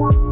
you.